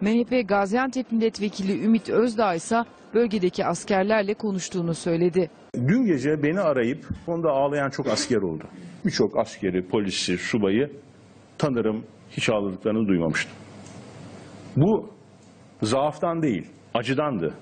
MHP Gaziantep Milletvekili Ümit Özdağ ise bölgedeki askerlerle konuştuğunu söyledi. Dün gece beni arayıp onda ağlayan çok asker oldu. Birçok askeri, polisi, subayı tanırım, hiç ağladıklarını duymamıştım. Bu zaaftan değil, acıdandı.